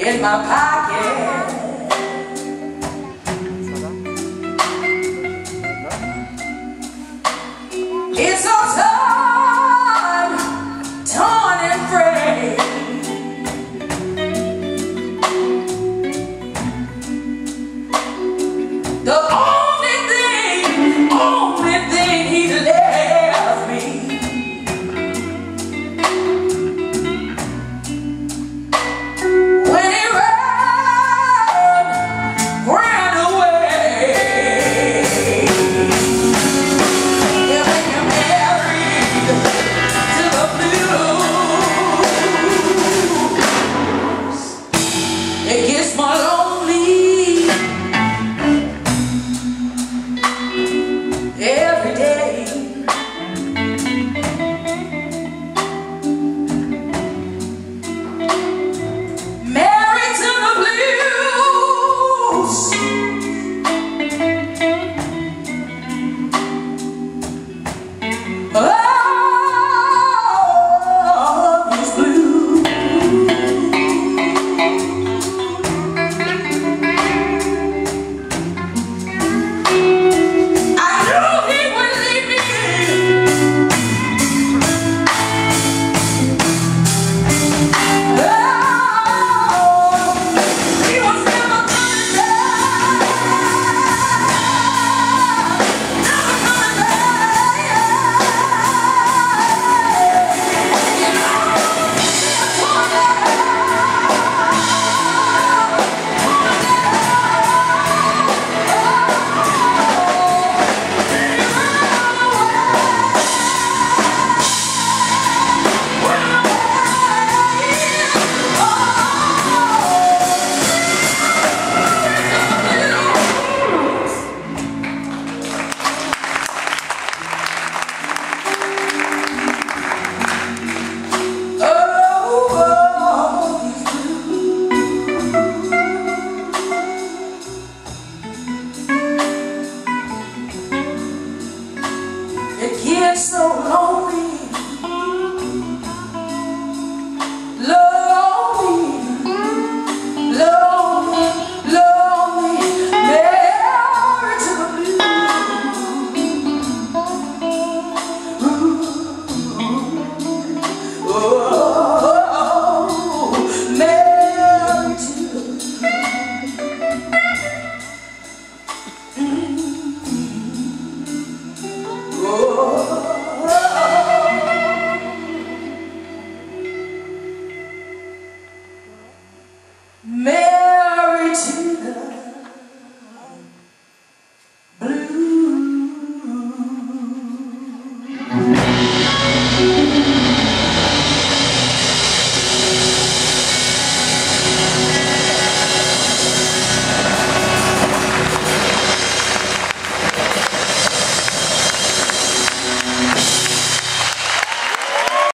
in my pocket. Oh,